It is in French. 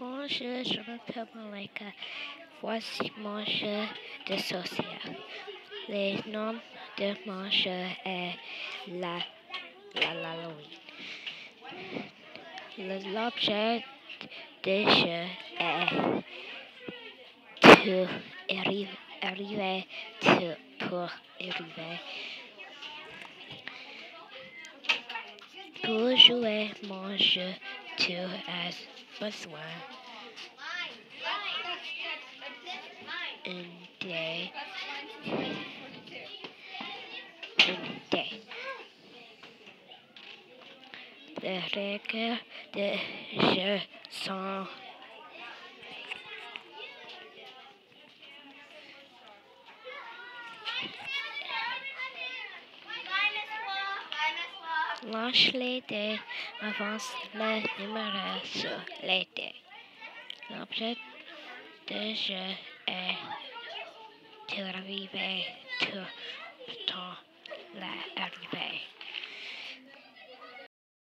Bonjour, je m'appelle Malika. Voici mon jeu de social. Le nom de mon jeu est la, la, l'Halloween. L'objet du jeu est de arriver, arriver pour arriver. Pour jouer mon jeu, tu as One. And day. And day. The record, the je sens Lâche dés, avance le numéro sur dés. L'objet de jeu est d'arriver tout le temps.